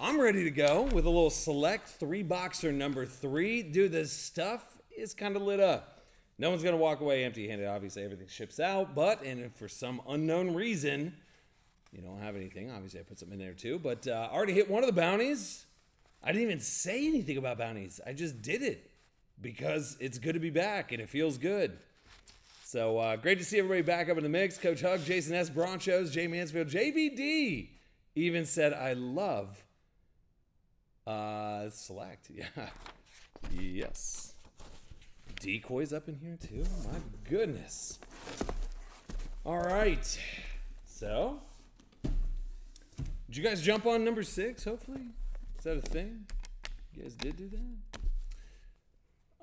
I'm ready to go with a little select three boxer number three. Dude, this stuff is kind of lit up. No one's gonna walk away empty-handed. Obviously, everything ships out, but and for some unknown reason you don't have anything, obviously I put something in there too. But uh, already hit one of the bounties. I didn't even say anything about bounties. I just did it because it's good to be back and it feels good. So uh, great to see everybody back up in the mix. Coach Hug, Jason S. Bronchos, Jay Mansfield, JVD even said, I love uh, select. Yeah. yes. Decoys up in here too. My goodness. All right. So, did you guys jump on number six, hopefully? Is that a thing? You guys did do that?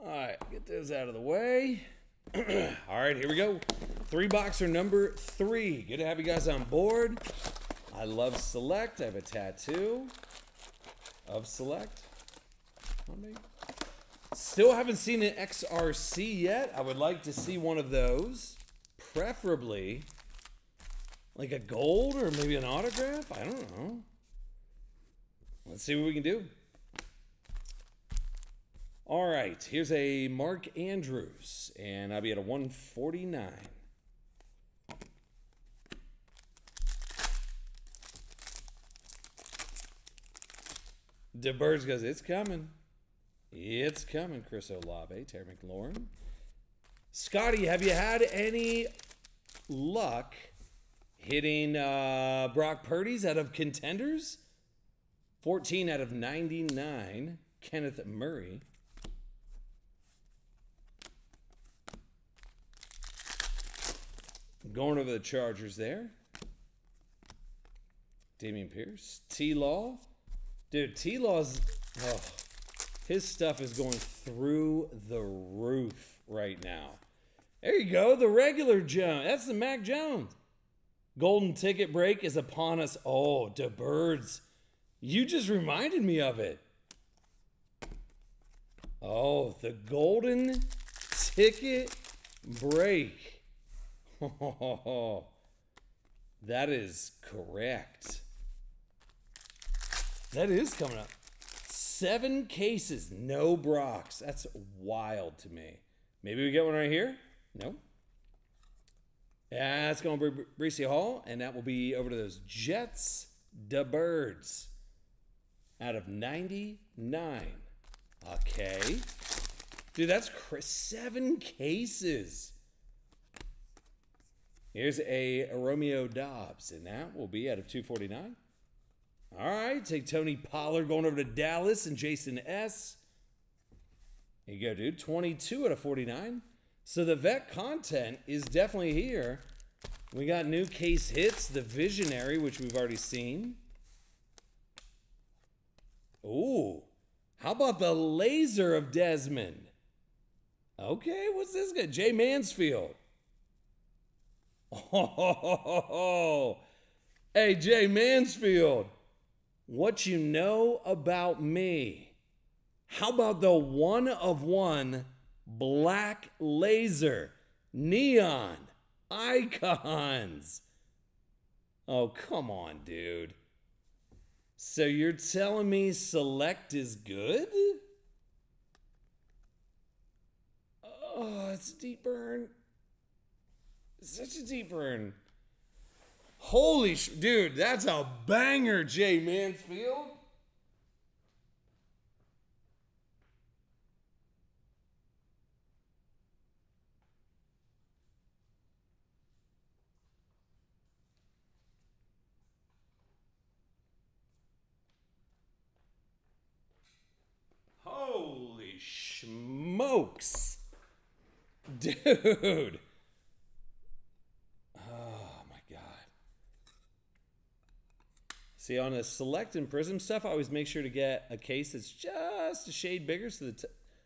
All right, get those out of the way. All right, here we go. Three boxer number three. Good to have you guys on board. I love Select. I have a tattoo of Select. Still haven't seen an XRC yet. I would like to see one of those. Preferably like a gold or maybe an autograph. I don't know. Let's see what we can do. All right, here's a Mark Andrews, and I'll be at a 149. DeBirds goes, it's coming. It's coming, Chris Olave, Terry McLaurin. Scotty, have you had any luck hitting uh, Brock Purdy's out of contenders? 14 out of 99. Kenneth Murray. Going over the Chargers there. Dameon Pierce. T Law. Dude, T Law's. Oh, his stuff is going through the roof right now. There you go. The regular Jones. That's the Mac Jones. Golden ticket break is upon us. Oh, the birds. You just reminded me of it. Oh, the golden ticket break. Oh, that is correct. That is coming up. Seven cases, no Brocks. That's wild to me. Maybe we get one right here? No. Yeah, That's going to be Breece Hall, and that will be over to those Jets, the Birds, out of 99. Okay. Dude, that's seven cases. Here's a Romeo Doubs, and that will be out of 249. All right, take Tony Pollard going over to Dallas and Jason S. There you go, dude. 22 out of 49. So the vet content is definitely here. We got new case hits, the Visionary, which we've already seen. Ooh, how about the laser of Desmond? Okay, what's this guy? Jay Mansfield. Oh, hey, Jay Mansfield, what you know about me? How about the one of one black laser neon icons? Oh, come on, dude. So you're telling me select is good? Oh, it's a deep burn. Such a deep burn. Holy sh- dude, that's a banger, Jay Mansfield. Holy smokes. Dude. Oh my god. See, on a select and prism stuff, I always make sure to get a case that's just a shade bigger so the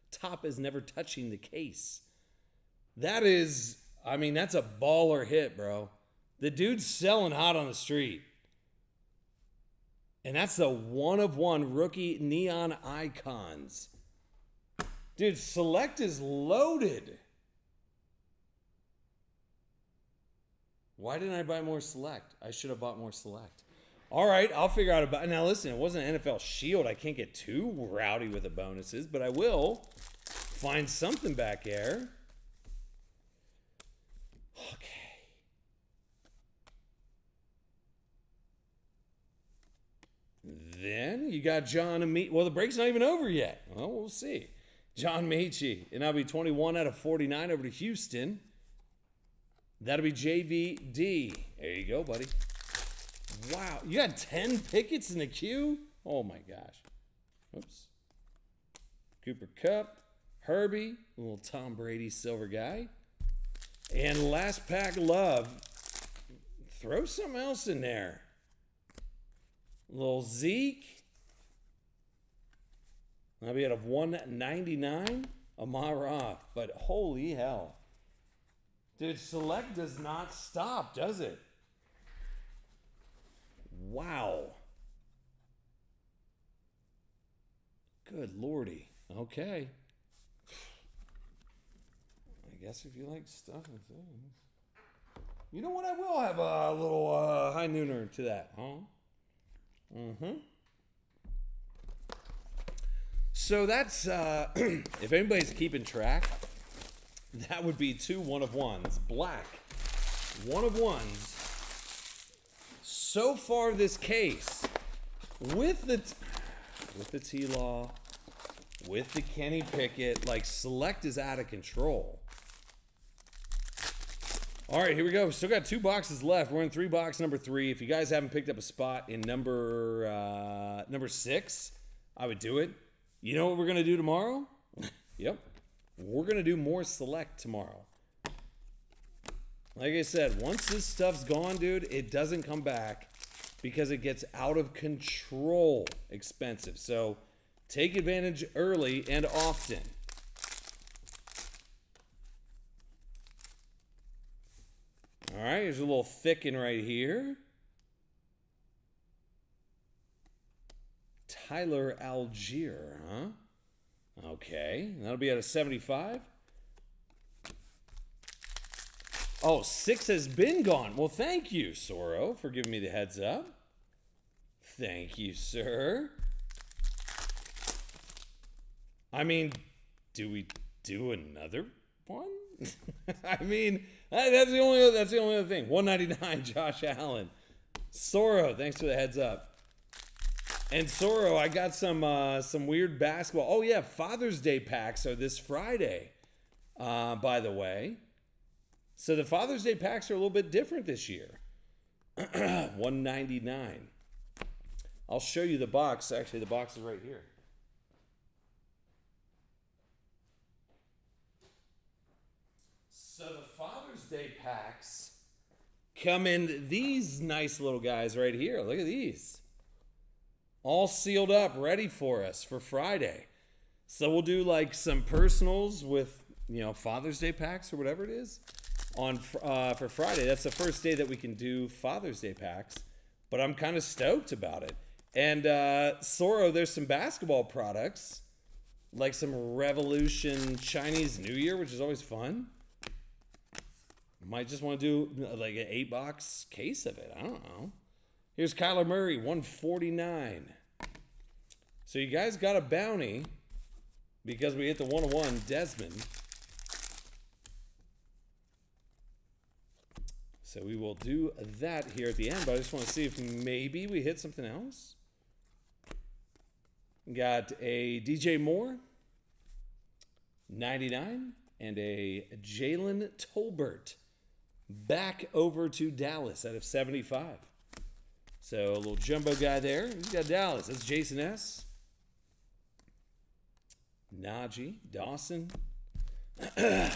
top is never touching the case. That is, I mean, that's a baller hit, bro. The dude's selling hot on the street. And that's the one of one rookie neon icons. Dude, select is loaded. Why didn't I buy more select? I should have bought more select. All right, I'll figure out about now. Listen, it wasn't an NFL Shield. I can't get too rowdy with the bonuses, but I will find something back there. Okay. Then you got John Amici. Well, the break's not even over yet. Well, we'll see. John Metchie, and I'll be 21 out of 49 over to Houston. That'll be JVD. There you go, buddy. Wow, you got 10 pickets in the queue? Oh my gosh. Oops. Cooper Kupp, Herbie, little Tom Brady silver guy. And last pack love. Throw something else in there. Little Zeke. That'll be out of 199. Amara. But holy hell. Dude, select does not stop, does it? Wow. Good lordy. Okay. I guess if you like stuff and things. You know what? I will have a little uh, high nooner to that, huh? Mm-hmm. So that's uh, if anybody's keeping track, that would be two one of ones. Black, one of ones. So far, this case with the t- with the T Law, with the Kenny Pickett, like select is out of control. All right, here we go. Still got two boxes left. We're in three box number three. If you guys haven't picked up a spot in number uh, number six, I would do it. You know what we're gonna do tomorrow? yep, we're gonna do more select tomorrow. Like I said, once this stuff's gone, dude, it doesn't come back because it gets out of control expensive. So take advantage early and often. All right, here's a little thicken right here. Tyler Allgeier, huh? Okay, that'll be at a 75. Oh, six has been gone. Well, thank you, Soro, for giving me the heads up. Thank you, sir. I mean, do we do another one? I mean, that's the only that's the only other thing. 199, Josh Allen. Soro, thanks for the heads up. And Soro, I got some uh, some weird basketball. Oh yeah, Father's Day packs are this Friday. Uh, by the way, so the Father's Day packs are a little bit different this year. 199. I'll show you the box. Actually, the box is right here. So the Father's Day packs come in these nice little guys right here. Look at these. All sealed up, ready for us for Friday. So we'll do like some personals with, you know, Father's Day packs or whatever it is on uh, for Friday. That's the first day that we can do Father's Day packs, but I'm kind of stoked about it. And uh, Soro, there's some basketball products, like some Revolution Chinese New Year, which is always fun. Might just want to do like an eight box case of it. I don't know. Here's Kyler Murray, 149. So you guys got a bounty because we hit the 101 Desmond. So we will do that here at the end, but I just want to see if maybe we hit something else. Got a DJ Moore, 99, and a Jalen Tolbert back over to Dallas out of 75. So a little jumbo guy there. He's got Dallas. That's Jason S. Najee, Dawson.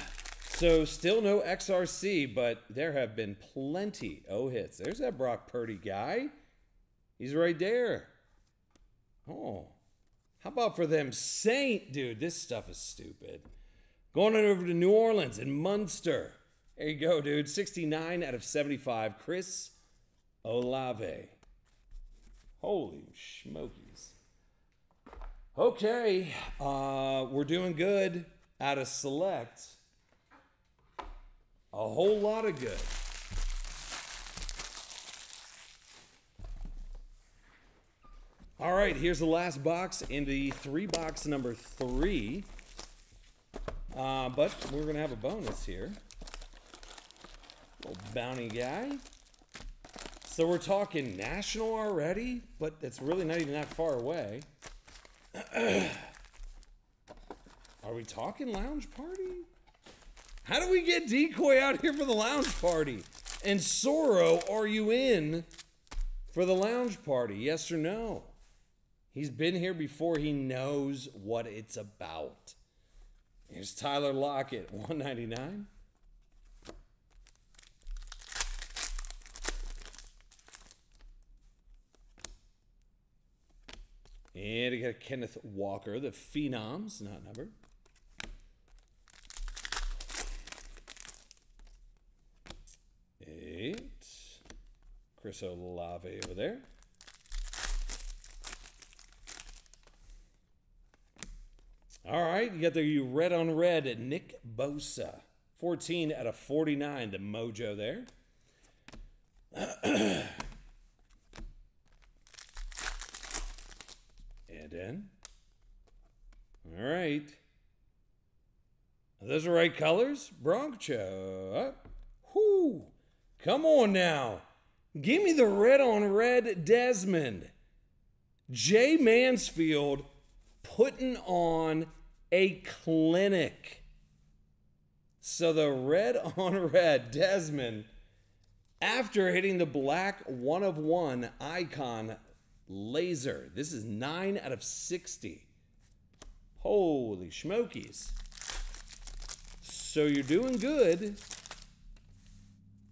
so still no XRC, but there have been plenty oh hits. There's that Brock Purdy guy. He's right there. Oh. How about for them Saint? Dude, this stuff is stupid. Going on over to New Orleans and Munster. There you go, dude. 69 out of 75. Chris Olave. Holy smokies. Okay, uh, we're doing good out of select. A whole lot of good. All right, here's the last box in the three box number three. Uh, but we're going to have a bonus here. Little bounty guy. So we're talking national already, but it's really not even that far away. Are we talking lounge party? How do we get decoy out here for the lounge party? And Soro, are you in for the lounge party? Yes or no? He's been here before. He knows what it's about. Here's Tyler Lockett, 199. And I got Kenneth Walker, the Phenoms, not numbered. Eight. Chris Olave over there. All right, you got the red on red Nick Bosa. 14 out of 49, the mojo there. and in. All right. Are those the right colors? Broncho. Whoo. Come on now. Give me the red on red Desmond. Jay Mansfield putting on a clinic. So the red on red Desmond, after hitting the black one of one icon laser, this is nine out of 60. Holy smokies. So you're doing good.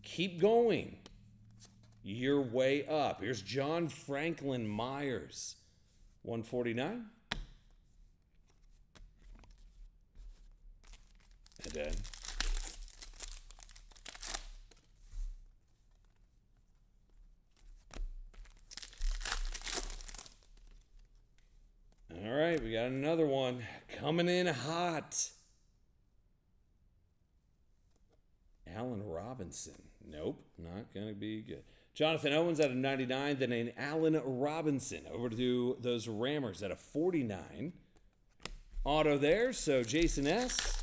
Keep going. You're way up. Here's John Franklin Myers, 149. And then All right, we got another one coming in hot. Allen Robinson. Nope, not going to be good. Jonathan Owens at a 99, then an Allen Robinson over to those Rammers at a 49. Auto there, so Jason S.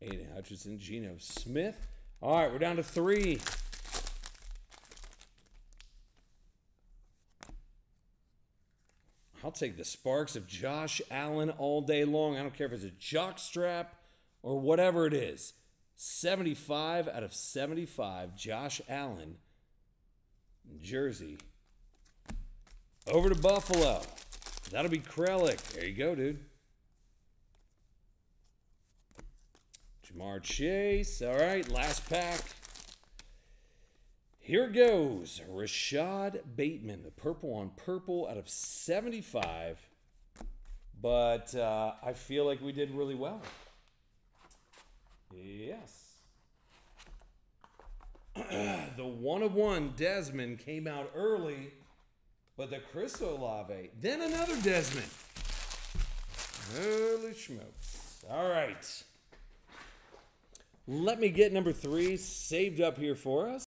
Aidan Hutchinson, Geno Smith. All right, we're down to three. I'll take the sparks of Josh Allen all day long. I don't care if it's a jock strap or whatever it is. 75 out of 75, Josh Allen, Jersey. Over to Buffalo. That'll be Krellick. There you go, dude. Ja'Marr Chase. All right, last pack. Here goes Rashod Bateman, the purple on purple out of 75. But uh, I feel like we did really well. Yes. the one of one Desmond came out early, but the Chris Olave, then another Desmond. Holy smokes. All right. Let me get number three saved up here for us.